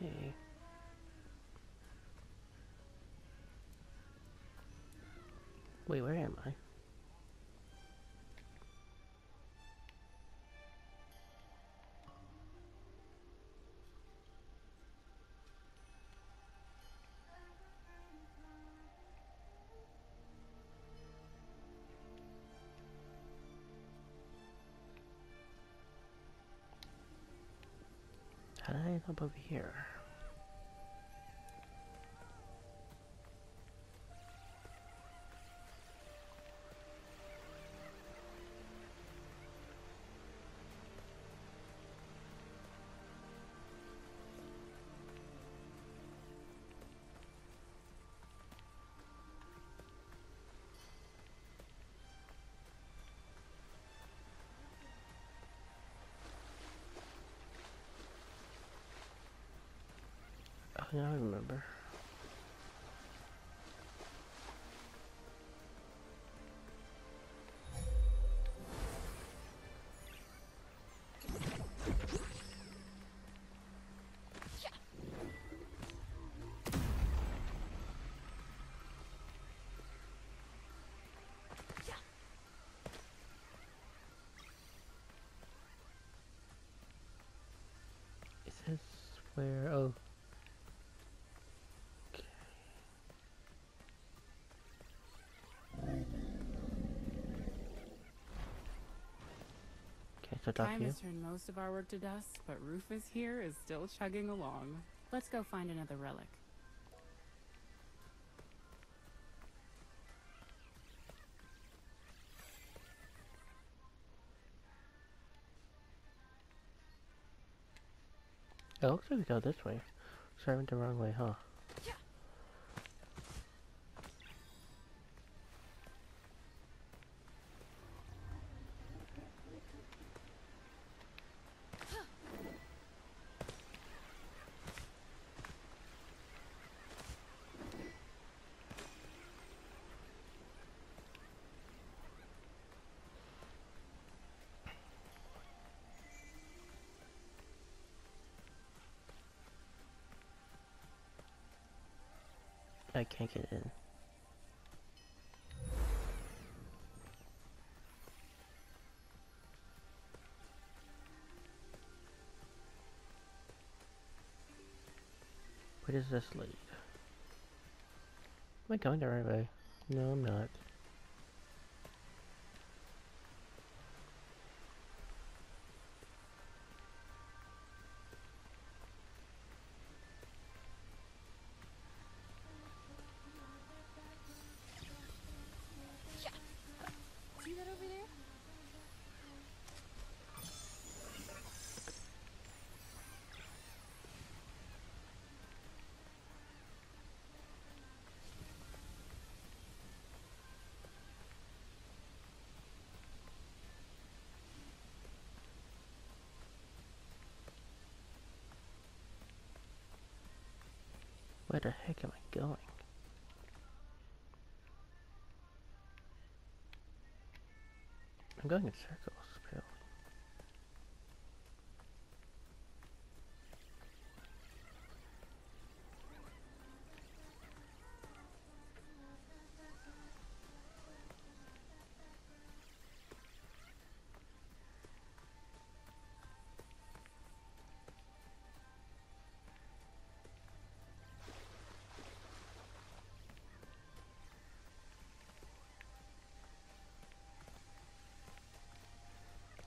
Okay. Wait, where am I? Did I up over here? I remember. Where? Oh. Okay. Okay, so talk Time has turned most of our work to dust, but Rufus here is still chugging along. Let's go find another relic. It looks like we go this way. Sorry, I went the wrong way, huh? I can't get in. Where does this lead? Am I going the right way? No, I'm not. Where the heck am I going? I'm going in circles, apparently.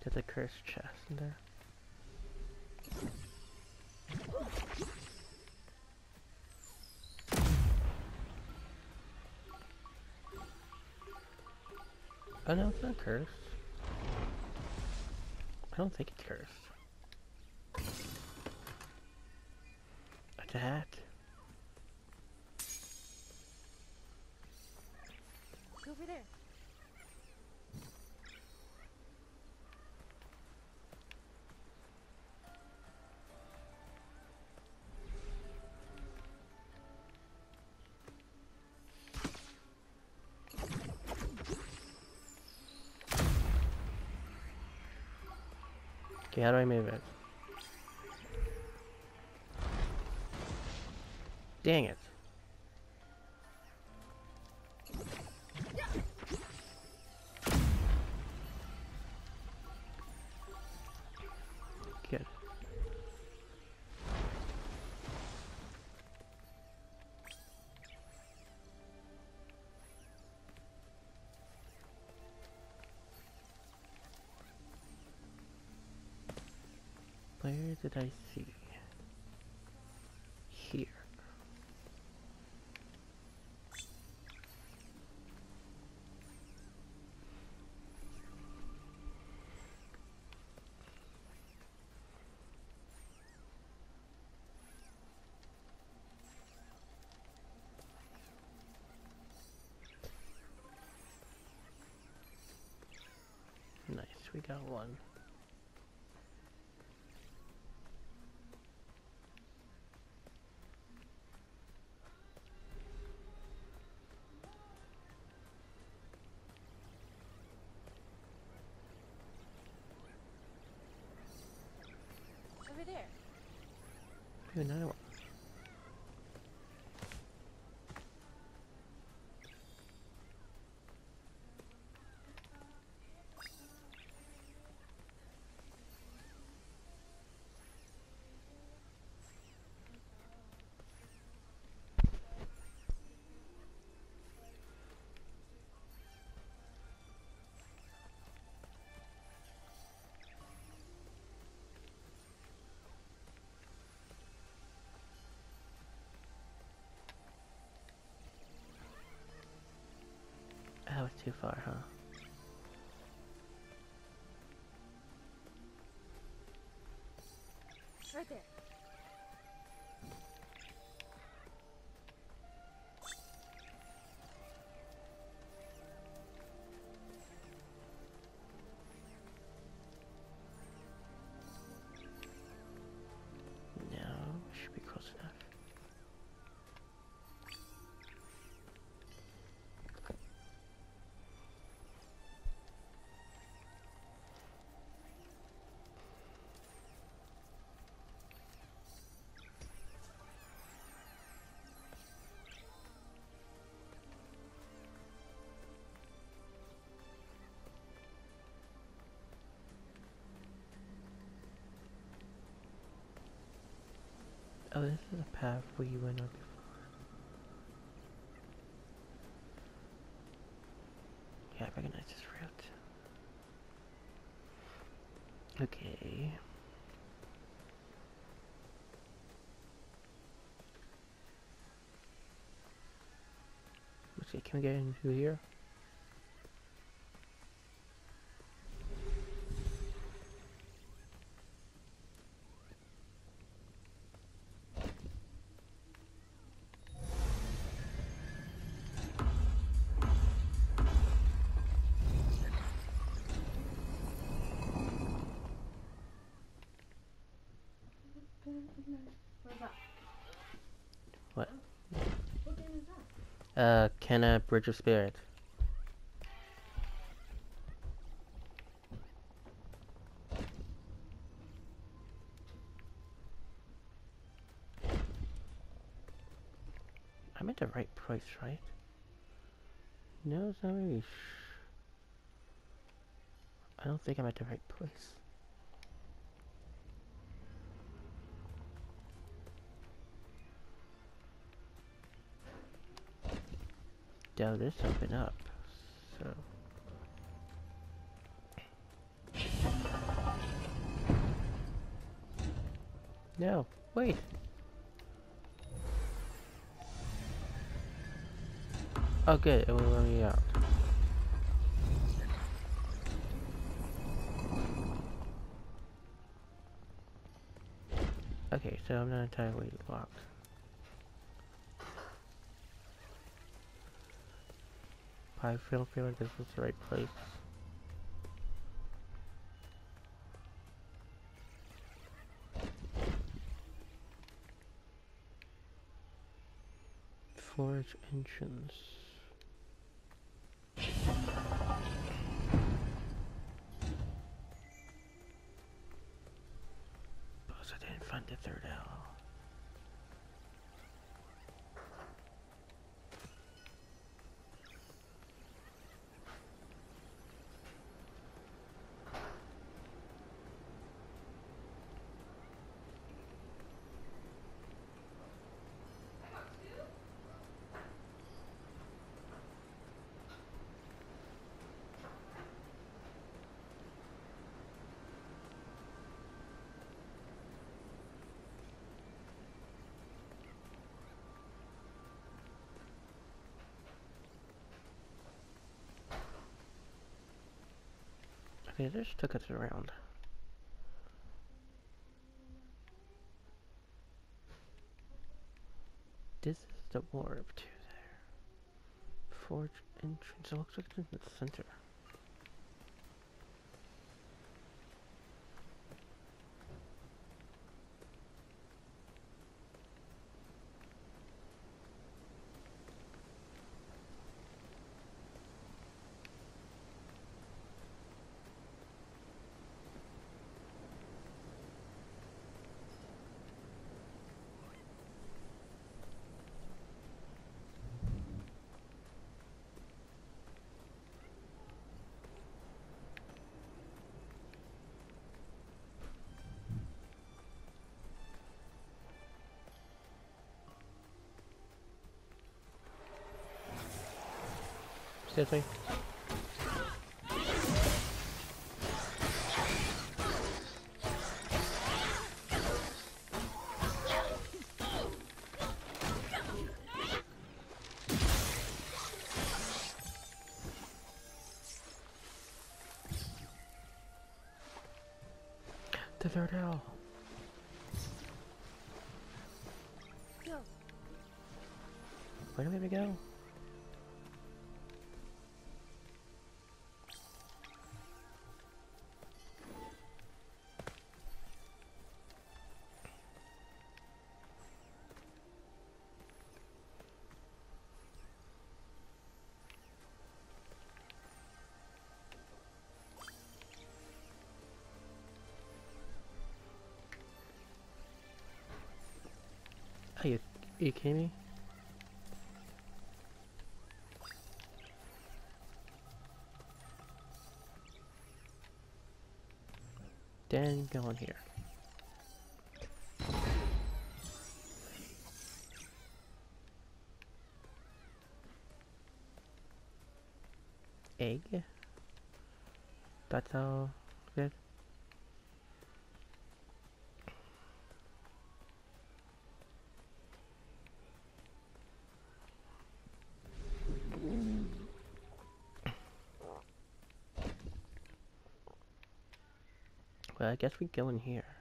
There's a cursed chest in there. Oh no, it's not cursed. I don't think it's cursed. Attack. Okay, how do I move it? Dang it. Did I see? Here. Nice, we got one. Another one. Too far, huh? Oh, this is a path we went on before. Yeah, I recognize this route. Okay. See, can we get into here? Uh, Kena Bridge of Spirit. I'm at the right price, right? No, it's not really. I don't think I'm at the right place. Now this open up, so. No, wait. Oh good, it will let me out. Okay, so I'm not entirely locked. I feel like this is the right place. Forge entrance. Suppose I didn't find the third owl. Okay, this took us around. This is the warp to there. Forge entrance. It looks like it's in the center. Excuse me. You, kidding me? Then go on here. Egg? That's all good? Guess we go in here.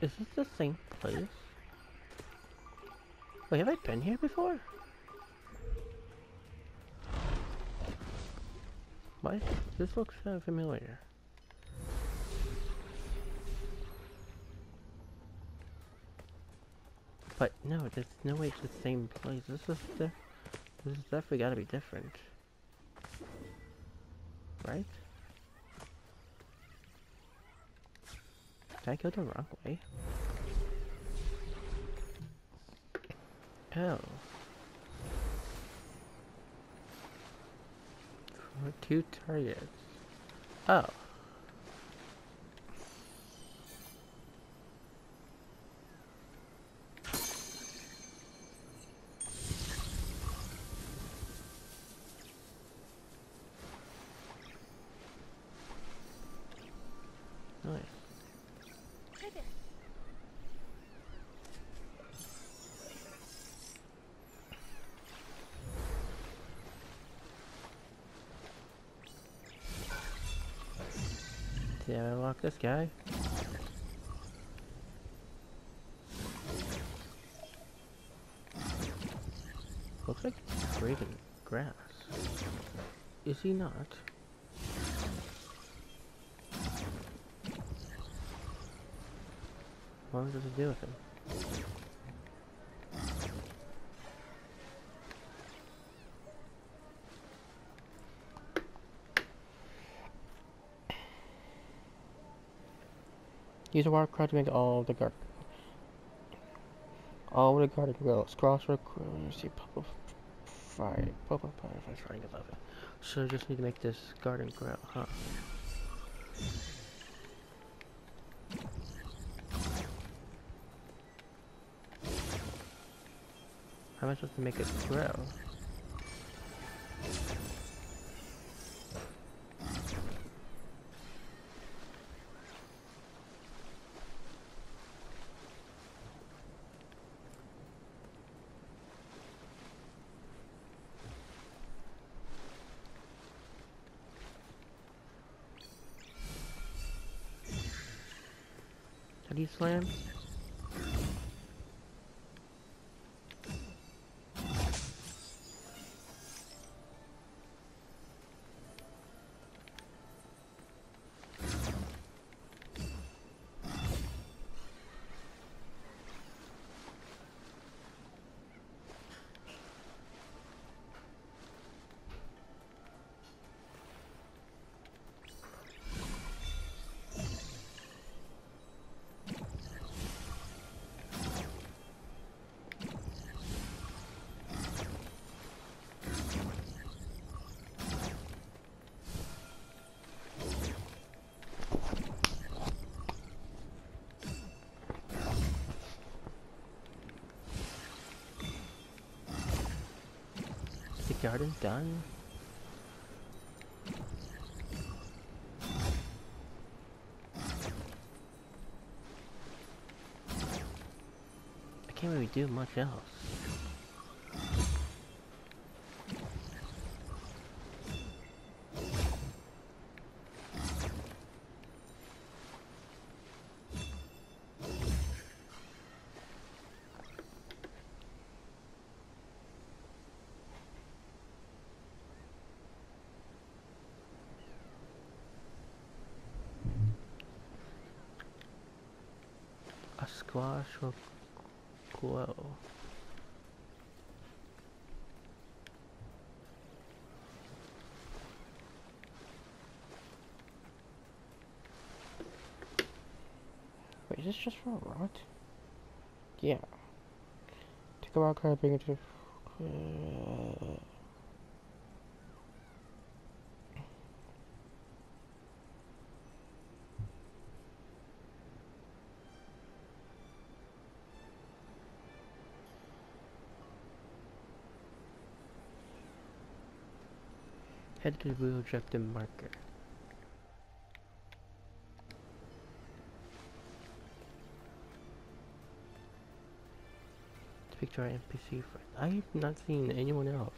Is this the same place? Wait, have I been here before? Why? This looks so familiar. But no, there's no way it's the same place. This is the, this is definitely got to be different, right? Did I go the wrong way? Oh. For two targets. Oh. I unlock this guy? Looks like he's breathing grass. Is he not? What does it do with him? Use a water card to make all the garden. All the garden grills. Cross requires see pop of fire. Pop of fire if I'm trying to love it. So I just need to make this garden grill, huh? How am I supposed to make it grow? How do garden done? I can't really do much else. Squash will glow. Wait, is this just for a rot? Yeah. Take a wild card, bring it to. Uh, head to the blue objective marker. Speak to our NPC friend. I have not seen anyone else.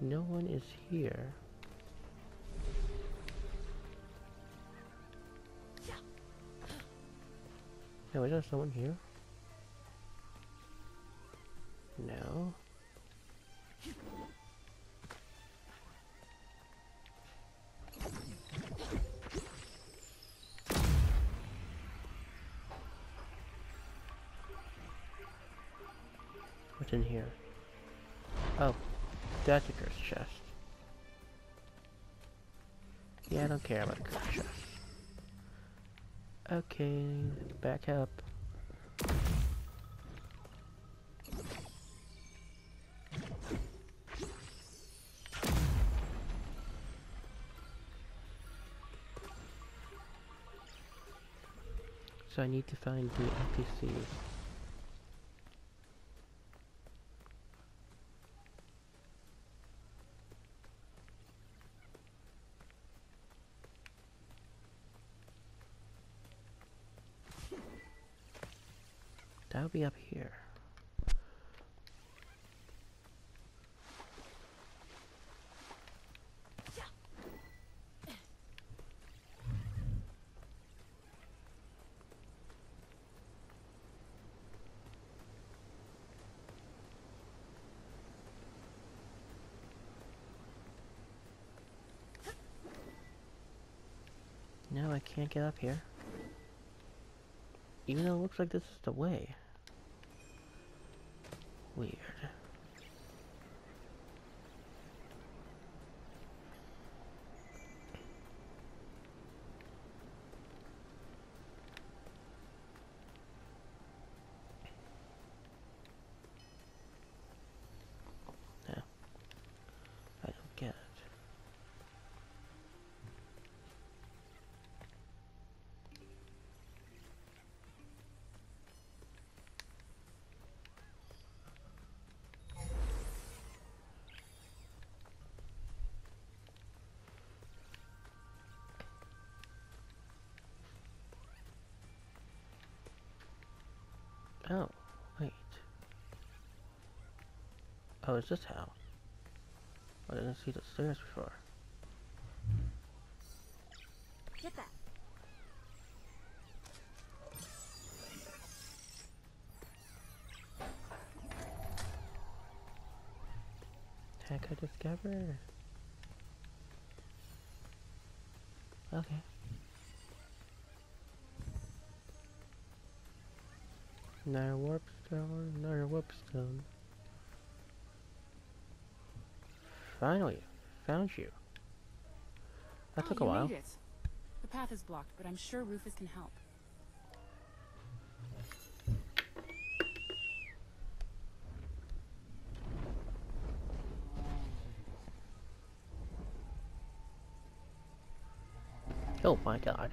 No one is here. No, is there someone here? No. Back up. So I need to find the NPCs. That'll be up here. No, I can't get up here. Even though it looks like this is the way. Weird. Oh, is this how? I didn't see the stairs before. Get that. Heck, I discovered. Okay. Another warp stone, another warp stone. Finally, found you. That Oh, took a while. The path is blocked, but I'm sure Rufus can help. Oh my god.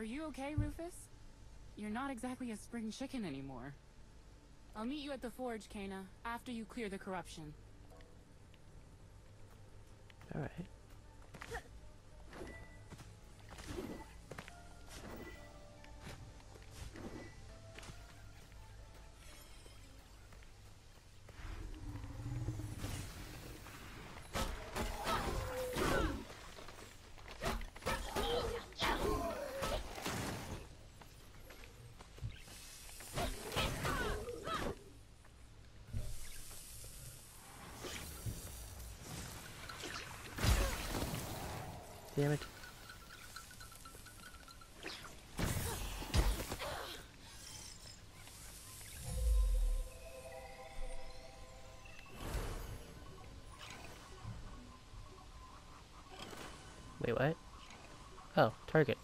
Are you okay, Rufus? You're not exactly a spring chicken anymore. I'll meet you at the forge, Kena, after you clear the corruption. Alright. Damn it. Wait, what? Oh, target.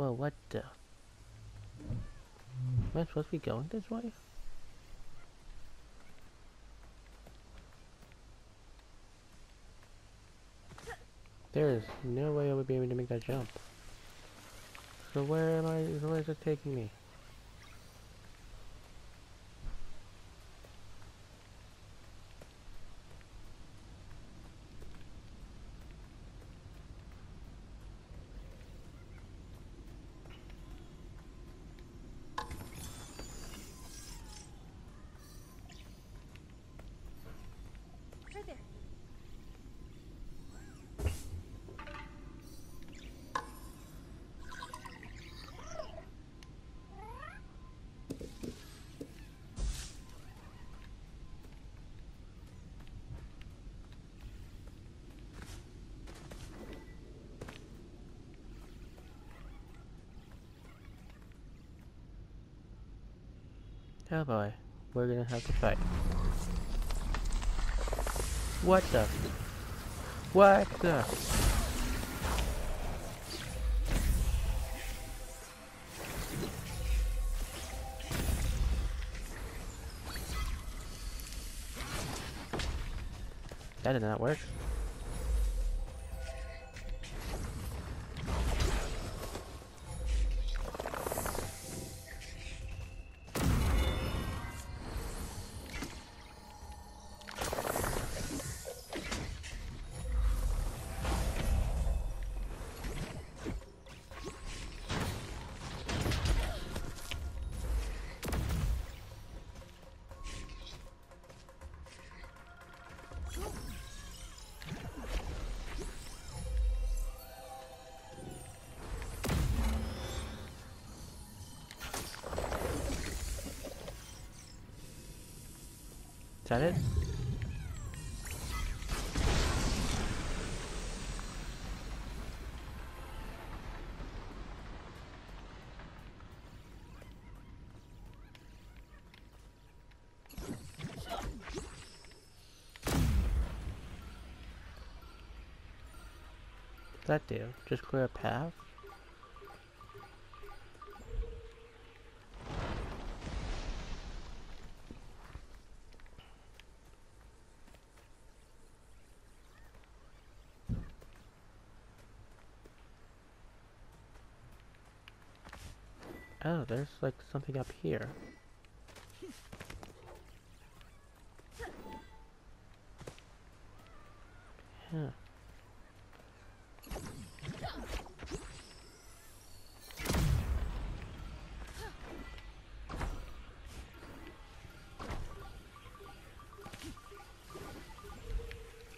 Whoa, what the? Am I supposed to be going this way? There is no way I would be able to make that jump. So where am I, where is it taking me? Oh boy, we're gonna have to fight. What the? What the? That did not work. That do? Just clear a path? Oh, there's like something up here. Huh.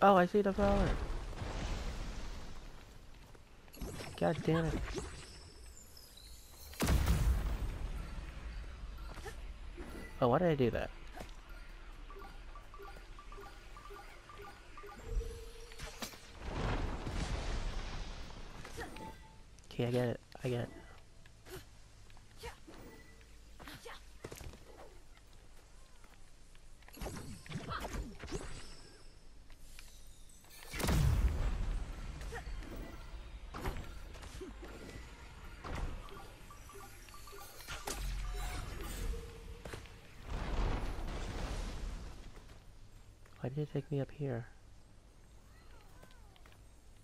Oh, I see the flower. God damn it. Oh, why did I do that? Okay, I get it. I get it. Did it take me up here?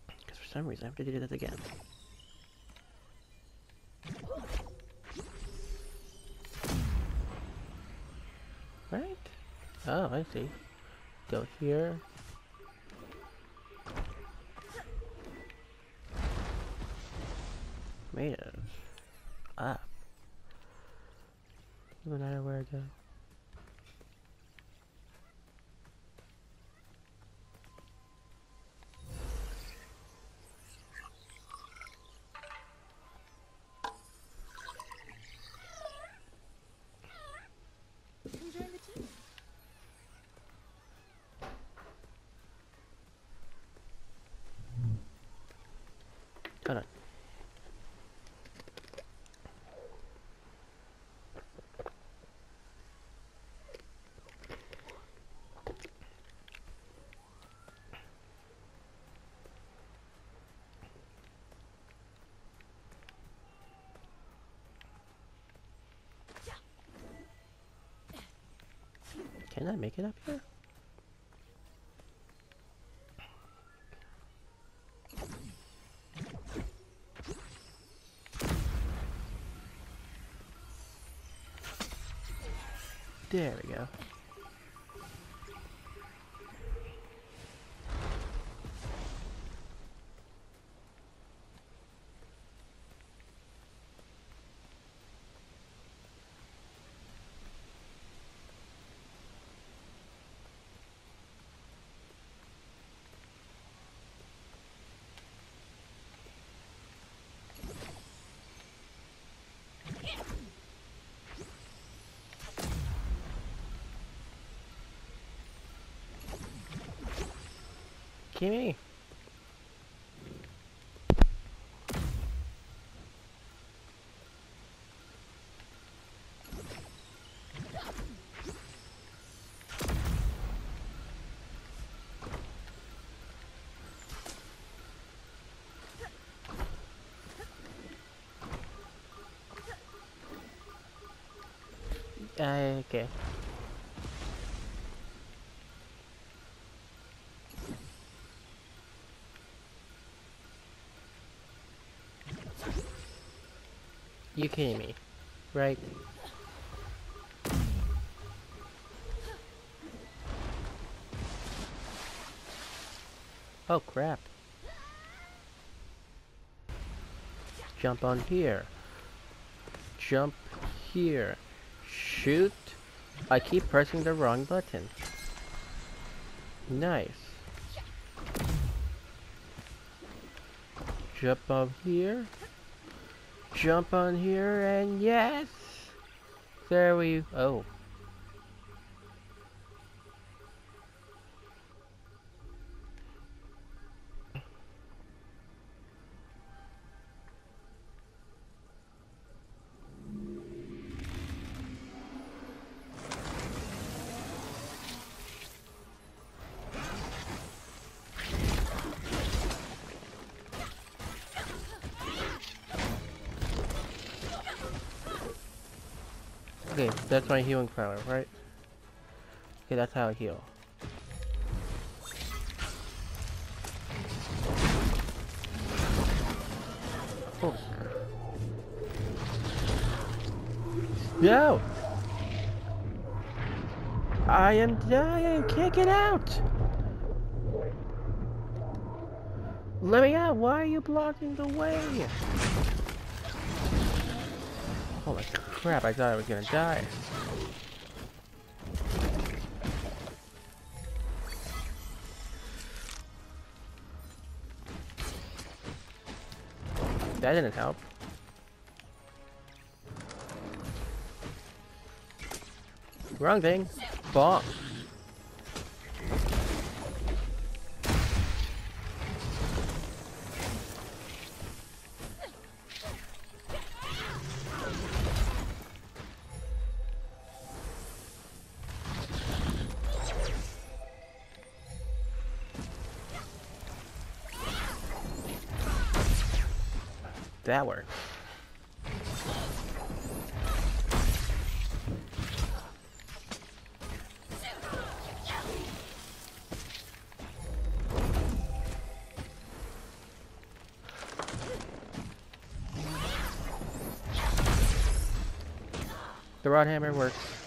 Because for some reason I have to do this again. Right? Oh, I see. Go here. Tomatoes. Up. Doesn't matter where I go. Enjoying the tea? Hold on. Can I make it up here? There we go. Kimmy! Uh, okay. Kidding me, right? Oh crap. Jump on here. Jump here. Shoot. I keep pressing the wrong button. Nice. Jump up here. Jump on here and yes! There we... Oh. Okay, that's my healing power, right? Okay, that's how I heal. Oh. No! I am dying! Can't get out! Let me out! Why are you blocking the way? Holy crap, I thought I was gonna die. That didn't help. Wrong thing. Bomb. That worked. The Rot hammer works.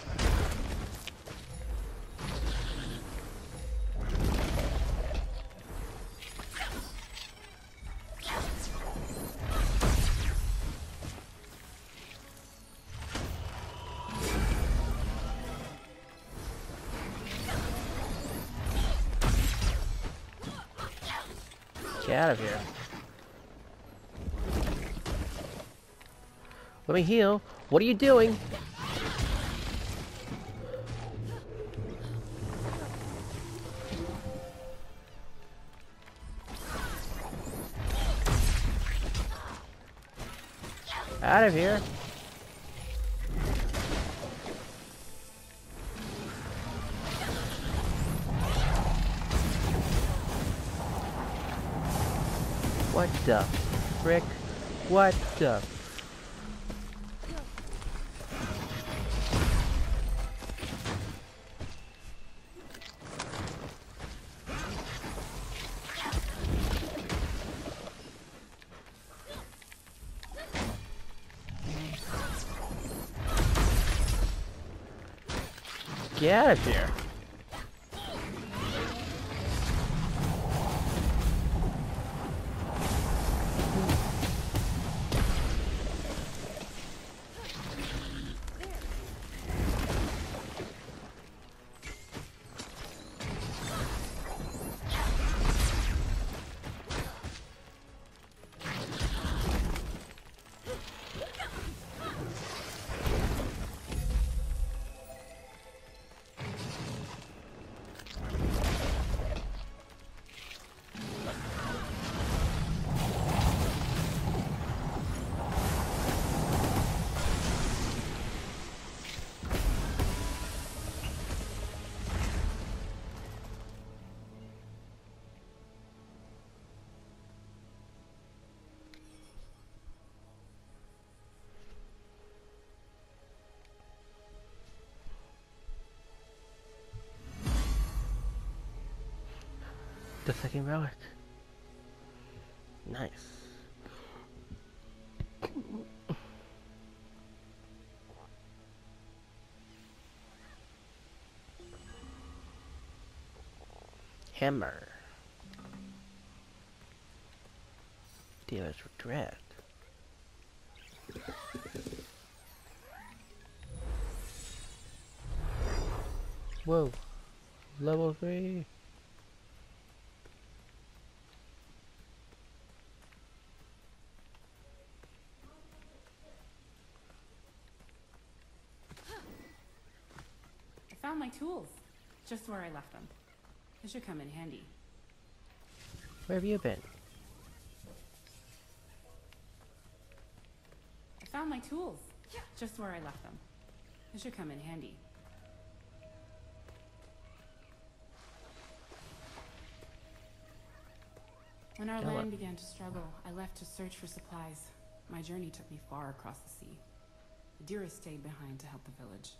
Let me heal. What are you doing? Out of here. What the frick? What the? Out of here. The second relic. Nice. Hammer. Dealer's regret. Whoa. Level 3. Tools. Just where I left them. They should come in handy. Where have you been? I found my tools. Just where I left them. They should come in handy. When our land began to struggle, I left to search for supplies. My journey took me far across the sea. Adira stayed behind to help the village.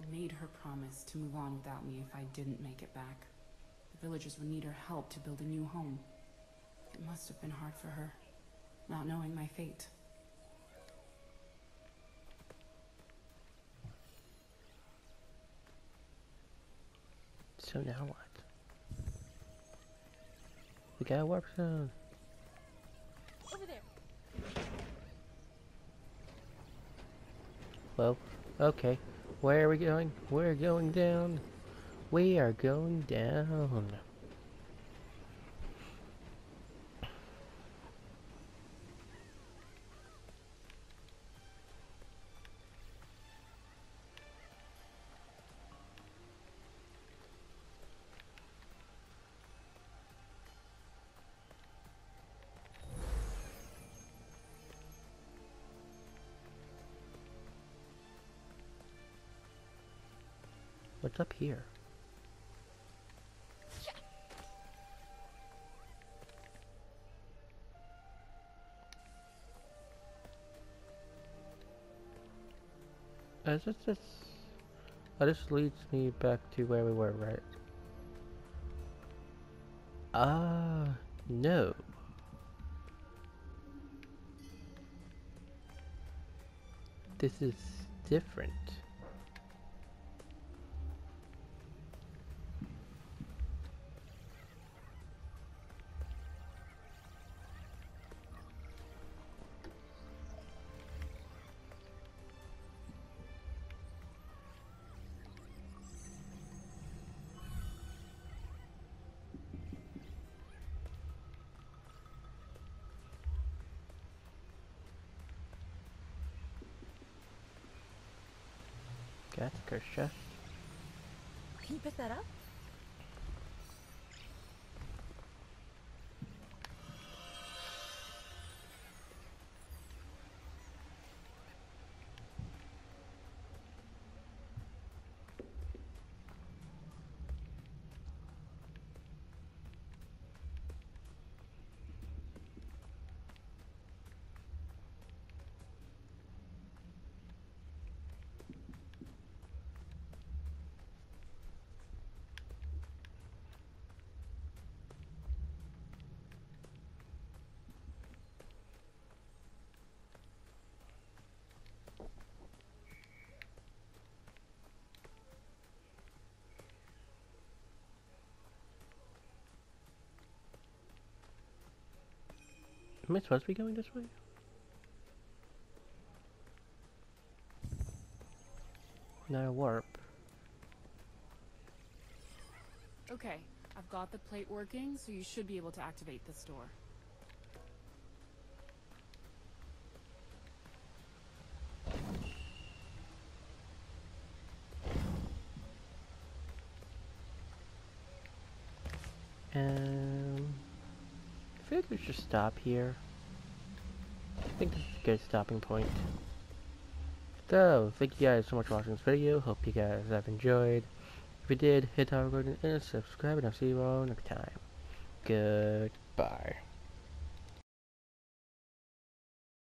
I made her promise to move on without me if I didn't make it back. The villagers would need her help to build a new home. It must have been hard for her, not knowing my fate. So now what? We got a warp zone. Over there. Well, okay. Where are we going? We're going down. We are going down. Here? Uh, this, this, oh, this leads me back to where we were, right? Ah, no. This is different. Am I supposed to be going this way? Not a warp. Okay, I've got the plate working, so you should be able to activate this door. Um, I feel like we should stop here. I think this is a good stopping point. So, thank you guys so much for watching this video. Hope you guys have enjoyed. If you did, hit that button and subscribe, and I'll see you all next time. Goodbye.